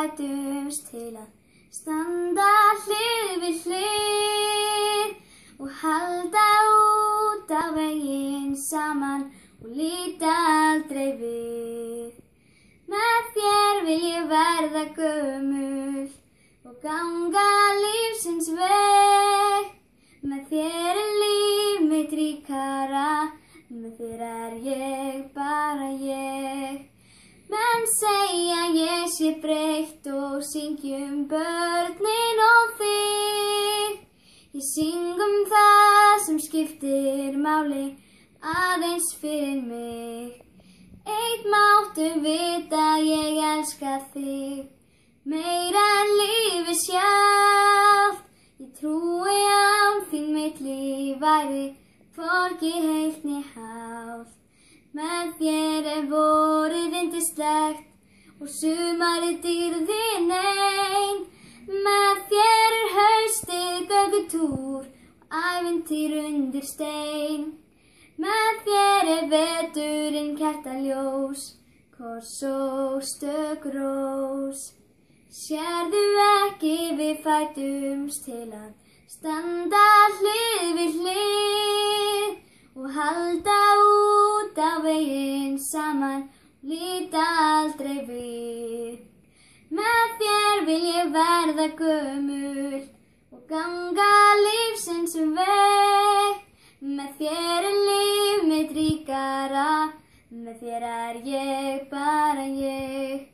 fætumst til að standa hlið við hlið og halda út á veginn saman og líta aldrei við. Með þér vil ég verða gömul og ganga lífsins veg. Með þér er líf mitt ríkara, með þér er ég. Menn segja ég sé breytt og syngjum börnin og þig. Ég syngum það sem skiptir máli aðeins fyrir mig. Eitt máttu vita ég elska þig, meira en lífi sjálf. Ég trúi á þín mitt líf væri, hvorki heilt niður hálf. Með þér er vorið indislegt og sumarið dýrðin einn. Með þér er haustið gögutúr og ævintýr undir stein. Með þér er veturinn kertaljós, kors og stökrós. Sérðu ekki við fætumst til að standa hlið við veginn saman, líta aldrei við. Með þér vil ég verða gömul og ganga lífsins veg. Með þér er líf mitt ríkara, með þér er ég bara ég.